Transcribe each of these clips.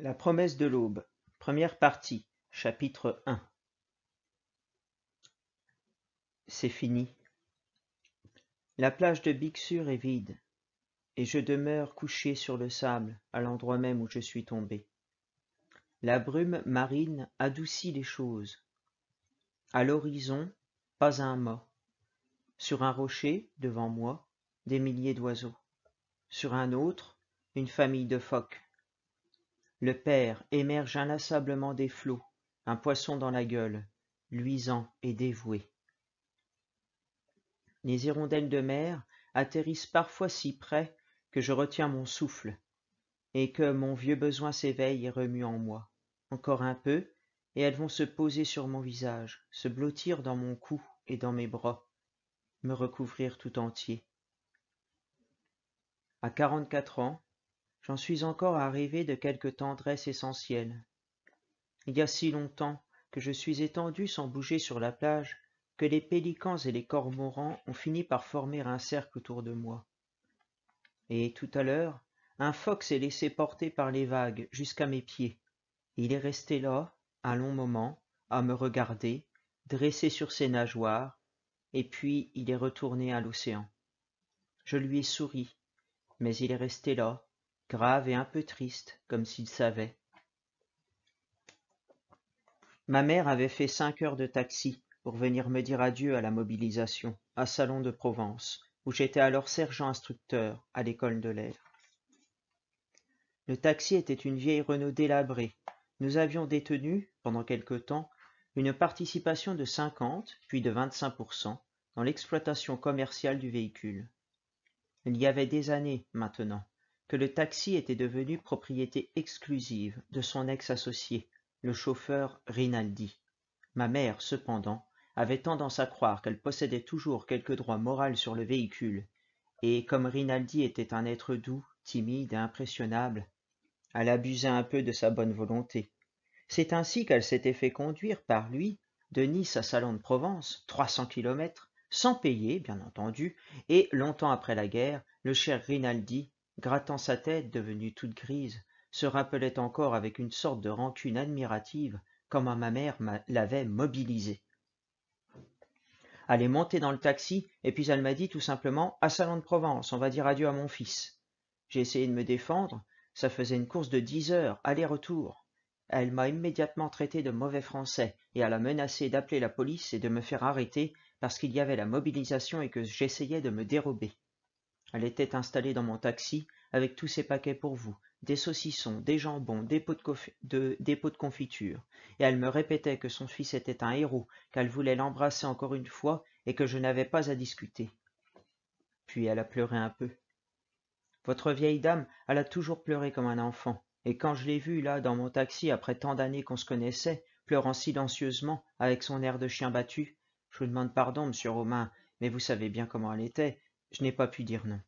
La promesse de l'aube, première partie, chapitre 1 C'est fini. La plage de Bixur est vide, et je demeure couché sur le sable, à l'endroit même où je suis tombé. La brume marine adoucit les choses. À l'horizon, pas un mât. Sur un rocher, devant moi, des milliers d'oiseaux. Sur un autre, une famille de phoques. Le père émerge inlassablement des flots, un poisson dans la gueule, luisant et dévoué. Les hirondelles de mer atterrissent parfois si près que je retiens mon souffle, et que mon vieux besoin s'éveille et remue en moi. Encore un peu, et elles vont se poser sur mon visage, se blottir dans mon cou et dans mes bras, me recouvrir tout entier. À quarante-quatre ans, j'en suis encore arrivé de quelque tendresse essentielle. Il y a si longtemps que je suis étendu sans bouger sur la plage que les pélicans et les cormorans ont fini par former un cercle autour de moi. Et tout à l'heure, un phoque s'est laissé porter par les vagues jusqu'à mes pieds. Il est resté là, un long moment, à me regarder, dressé sur ses nageoires, et puis il est retourné à l'océan. Je lui ai souri, mais il est resté là, grave et un peu triste, comme s'il savait. Ma mère avait fait cinq heures de taxi pour venir me dire adieu à la mobilisation, à Salon de Provence, où j'étais alors sergent instructeur à l'école de l'air. Le taxi était une vieille Renault délabrée. Nous avions détenu, pendant quelque temps, une participation de 50 puis de 25% dans l'exploitation commerciale du véhicule. Il y avait des années, maintenant, que le taxi était devenu propriété exclusive de son ex-associé, le chauffeur Rinaldi. Ma mère, cependant, avait tendance à croire qu'elle possédait toujours quelque droit moral sur le véhicule, et comme Rinaldi était un être doux, timide et impressionnable, elle abusait un peu de sa bonne volonté. C'est ainsi qu'elle s'était fait conduire par lui de Nice à Salon de Provence, trois cents kilomètres, sans payer, bien entendu, et longtemps après la guerre, le cher Rinaldi, grattant sa tête devenue toute grise, se rappelait encore avec une sorte de rancune admirative comment ma mère l'avait mobilisé. Elle est montée dans le taxi, et puis elle m'a dit tout simplement À Salon de Provence, on va dire adieu à mon fils. J'ai essayé de me défendre, ça faisait une course de dix heures, aller-retour. Elle m'a immédiatement traité de mauvais français, et elle a menacé d'appeler la police et de me faire arrêter parce qu'il y avait la mobilisation et que j'essayais de me dérober. Elle était installée dans mon taxi avec tous ses paquets pour vous, des saucissons, des jambons, des pots de, des pots de confiture, et elle me répétait que son fils était un héros, qu'elle voulait l'embrasser encore une fois et que je n'avais pas à discuter. Puis elle a pleuré un peu. Votre vieille dame, elle a toujours pleuré comme un enfant, et quand je l'ai vue là dans mon taxi après tant d'années qu'on se connaissait, pleurant silencieusement avec son air de chien battu, je vous demande pardon, monsieur Romain, mais vous savez bien comment elle était. Je n'ai pas pu dire non.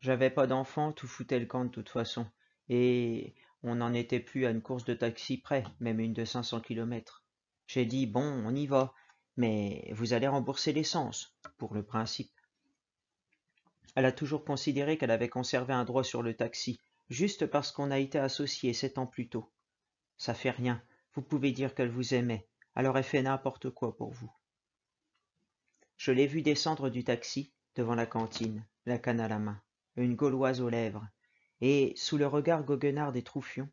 J'avais pas d'enfant, tout foutait le camp de toute façon. Et on n'en était plus à une course de taxi près, même une de cinq cents kilomètres. J'ai dit, bon, on y va, mais vous allez rembourser l'essence, pour le principe. Elle a toujours considéré qu'elle avait conservé un droit sur le taxi, juste parce qu'on a été associés sept ans plus tôt. Ça fait rien, vous pouvez dire qu'elle vous aimait, elle aurait fait n'importe quoi pour vous. Je l'ai vue descendre du taxi devant la cantine, la canne à la main, une gauloise aux lèvres, et, sous le regard goguenard des troufions,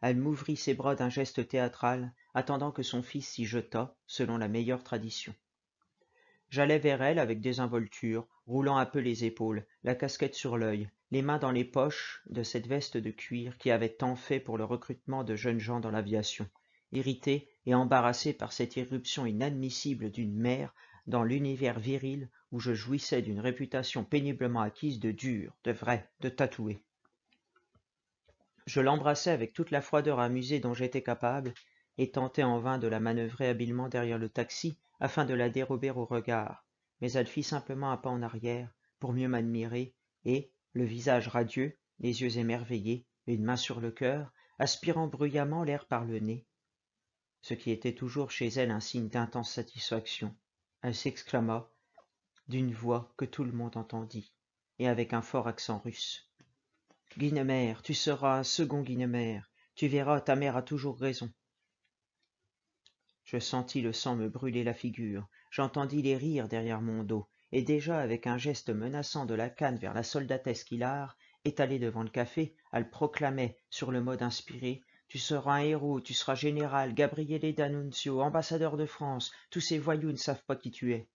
elle m'ouvrit ses bras d'un geste théâtral, attendant que son fils s'y jetât, selon la meilleure tradition. J'allais vers elle avec désinvolture, roulant un peu les épaules, la casquette sur l'œil, les mains dans les poches de cette veste de cuir qui avait tant fait pour le recrutement de jeunes gens dans l'aviation, irrité et embarrassé par cette irruption inadmissible d'une mère dans l'univers viril où je jouissais d'une réputation péniblement acquise de dur, de vrai, de tatoué. Je l'embrassai avec toute la froideur amusée dont j'étais capable, et tentai en vain de la manœuvrer habilement derrière le taxi afin de la dérober au regard, mais elle fit simplement un pas en arrière pour mieux m'admirer, et, le visage radieux, les yeux émerveillés, une main sur le cœur, aspirant bruyamment l'air par le nez, ce qui était toujours chez elle un signe d'intense satisfaction. Elle s'exclama, d'une voix que tout le monde entendit, et avec un fort accent russe. Guinemer, tu seras un second Guinemer, Tu verras, ta mère a toujours raison. Je sentis le sang me brûler la figure, j'entendis les rires derrière mon dos, et déjà avec un geste menaçant de la canne vers la soldatesque Hilar, étalée devant le café, elle proclamait, sur le mode inspiré, tu seras un héros, tu seras général, Gabriele D'Annunzio, ambassadeur de France, tous ces voyous ne savent pas qui tu es.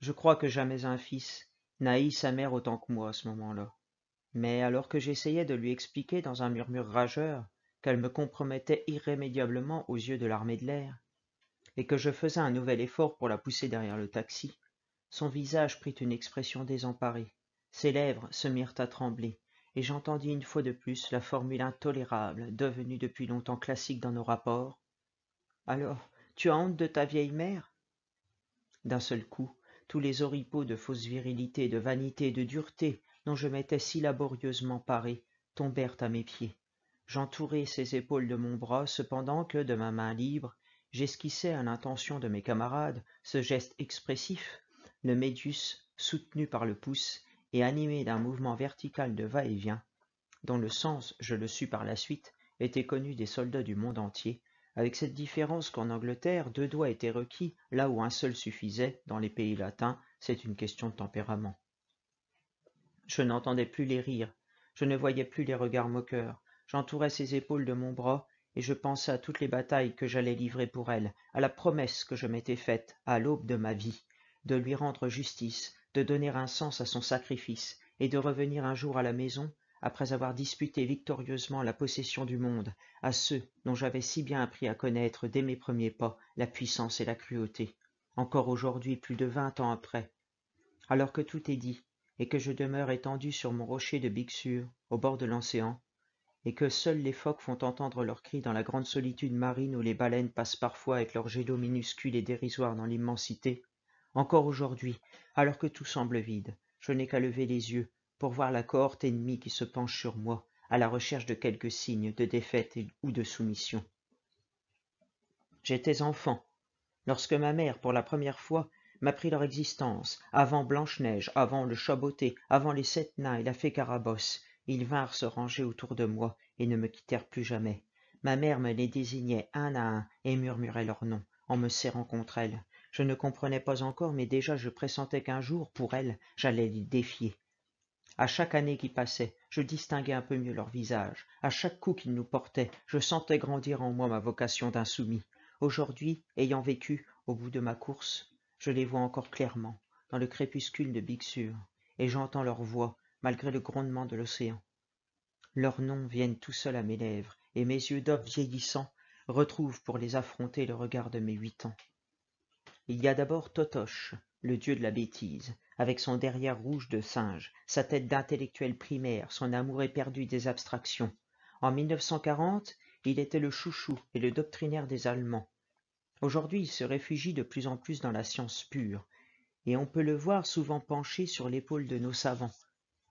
Je crois que jamais un fils n'a sa mère autant que moi à ce moment-là. Mais alors que j'essayais de lui expliquer dans un murmure rageur qu'elle me compromettait irrémédiablement aux yeux de l'armée de l'air, et que je faisais un nouvel effort pour la pousser derrière le taxi, son visage prit une expression désemparée, ses lèvres se mirent à trembler, et j'entendis une fois de plus la formule intolérable, devenue depuis longtemps classique dans nos rapports. Alors, tu as honte de ta vieille mère? D'un seul coup, tous les oripeaux de fausse virilité, de vanité, de dureté dont je m'étais si laborieusement paré tombèrent à mes pieds. J'entourai ses épaules de mon bras, cependant que, de ma main libre, j'esquissais à l'intention de mes camarades ce geste expressif, le médius soutenu par le pouce et animé d'un mouvement vertical de va-et-vient, dont le sens, je le sus par la suite, était connu des soldats du monde entier, avec cette différence qu'en Angleterre, deux doigts étaient requis, là où un seul suffisait, dans les pays latins, c'est une question de tempérament. Je n'entendais plus les rires, je ne voyais plus les regards moqueurs, j'entourais ses épaules de mon bras, et je pensais à toutes les batailles que j'allais livrer pour elle, à la promesse que je m'étais faite, à l'aube de ma vie, de lui rendre justice, de donner un sens à son sacrifice, et de revenir un jour à la maison, après avoir disputé victorieusement la possession du monde, à ceux dont j'avais si bien appris à connaître dès mes premiers pas la puissance et la cruauté, encore aujourd'hui plus de vingt ans après. Alors que tout est dit, et que je demeure étendu sur mon rocher de Bixure, au bord de l'océan, et que seuls les phoques font entendre leurs cris dans la grande solitude marine où les baleines passent parfois avec leurs jets d'eau minuscules et dérisoires dans l'immensité, encore aujourd'hui, alors que tout semble vide, je n'ai qu'à lever les yeux pour voir la cohorte ennemie qui se penche sur moi, à la recherche de quelques signes de défaite ou de soumission. J'étais enfant, lorsque ma mère, pour la première fois, m'apprit leur existence, avant Blanche-Neige, avant le Chaboté, avant les sept nains et la fée Carabosse. Ils vinrent se ranger autour de moi et ne me quittèrent plus jamais. Ma mère me les désignait un à un et murmurait leurs noms, en me serrant contre elle. Je ne comprenais pas encore, mais déjà je pressentais qu'un jour, pour elle, j'allais les défier. À chaque année qui passait, je distinguais un peu mieux leur visage. À chaque coup qu'ils nous portaient, je sentais grandir en moi ma vocation d'insoumis. Aujourd'hui, ayant vécu, au bout de ma course, je les vois encore clairement, dans le crépuscule de Bixure, et j'entends leur voix, malgré le grondement de l'océan. Leurs noms viennent tout seuls à mes lèvres, et mes yeux d'homme vieillissant retrouvent pour les affronter le regard de mes huit ans. Il y a d'abord Totoche, le dieu de la bêtise, avec son derrière rouge de singe, sa tête d'intellectuel primaire, son amour éperdu des abstractions. En 1940, il était le chouchou et le doctrinaire des Allemands. Aujourd'hui, il se réfugie de plus en plus dans la science pure, et on peut le voir souvent penché sur l'épaule de nos savants.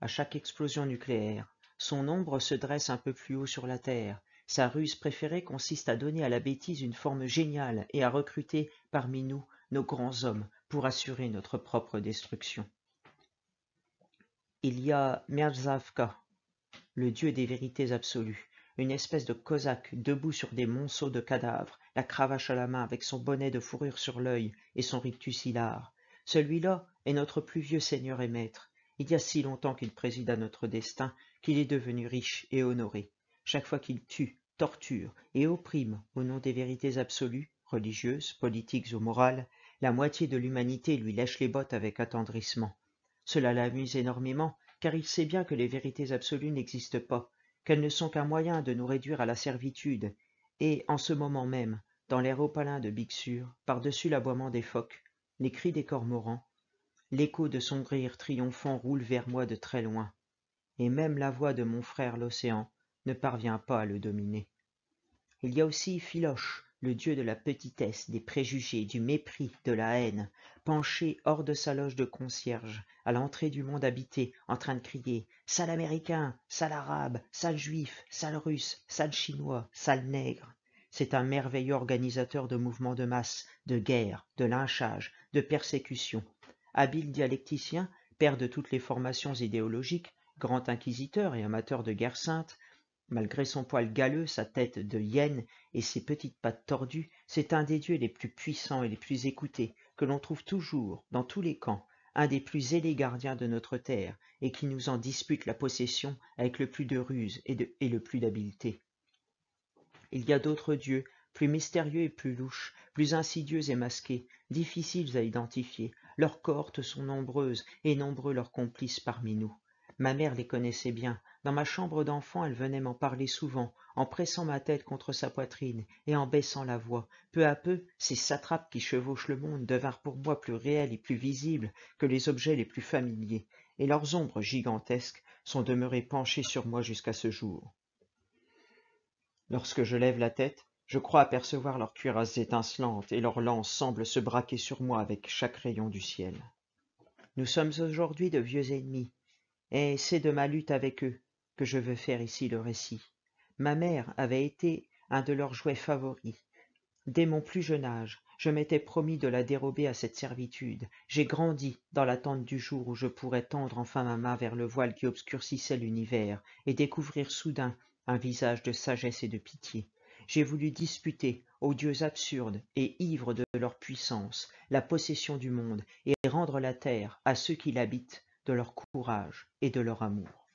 À chaque explosion nucléaire, son ombre se dresse un peu plus haut sur la Terre. Sa ruse préférée consiste à donner à la bêtise une forme géniale et à recruter parmi nous nos grands hommes pour assurer notre propre destruction. Il y a Merzavka, le dieu des vérités absolues, une espèce de cosaque debout sur des monceaux de cadavres, la cravache à la main avec son bonnet de fourrure sur l'œil et son rictus hilar. Celui-là est notre plus vieux seigneur et maître. Il y a si longtemps qu'il préside à notre destin qu'il est devenu riche et honoré. Chaque fois qu'il tue, torture et opprime au nom des vérités absolues, religieuses, politiques ou morales, la moitié de l'humanité lui lèche les bottes avec attendrissement. Cela l'amuse énormément, car il sait bien que les vérités absolues n'existent pas, qu'elles ne sont qu'un moyen de nous réduire à la servitude, et, en ce moment même, dans l'air opalin de Bixure, par-dessus l'aboiement des phoques, les cris des cormorans, l'écho de son rire triomphant roule vers moi de très loin, et même la voix de mon frère l'océan ne parvient pas à le dominer. Il y a aussi Philoche, le dieu de la petitesse, des préjugés, du mépris, de la haine, penché hors de sa loge de concierge, à l'entrée du monde habité, en train de crier Sale américain, sale arabe, sale juif, sale russe, sale chinois, sale nègre. C'est un merveilleux organisateur de mouvements de masse, de guerre, de lynchage, de persécution. Habile dialecticien, père de toutes les formations idéologiques, grand inquisiteur et amateur de guerre sainte, Malgré son poil galeux, sa tête de hyène et ses petites pattes tordues, c'est un des dieux les plus puissants et les plus écoutés, que l'on trouve toujours, dans tous les camps, un des plus zélés gardiens de notre terre, et qui nous en dispute la possession avec le plus de ruse et, et le plus d'habileté. Il y a d'autres dieux, plus mystérieux et plus louches, plus insidieux et masqués, difficiles à identifier. Leurs cohortes sont nombreuses, et nombreux leurs complices parmi nous. Ma mère les connaissait bien. Dans ma chambre d'enfant, elle venait m'en parler souvent, en pressant ma tête contre sa poitrine et en baissant la voix. Peu à peu, ces satrapes qui chevauchent le monde devinrent pour moi plus réels et plus visibles que les objets les plus familiers, et leurs ombres gigantesques sont demeurées penchées sur moi jusqu'à ce jour. Lorsque je lève la tête, je crois apercevoir leurs cuirasses étincelantes et leurs lances semblent se braquer sur moi avec chaque rayon du ciel. Nous sommes aujourd'hui de vieux ennemis, et c'est de ma lutte avec eux que je veux faire ici le récit. Ma mère avait été un de leurs jouets favoris. Dès mon plus jeune âge, je m'étais promis de la dérober à cette servitude. J'ai grandi dans l'attente du jour où je pourrais tendre enfin ma main vers le voile qui obscurcissait l'univers et découvrir soudain un visage de sagesse et de pitié. J'ai voulu disputer aux dieux absurdes et ivres de leur puissance la possession du monde et rendre la terre à ceux qui l'habitent de leur courage et de leur amour.